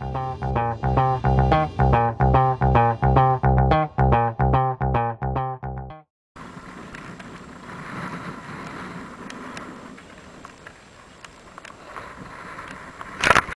Música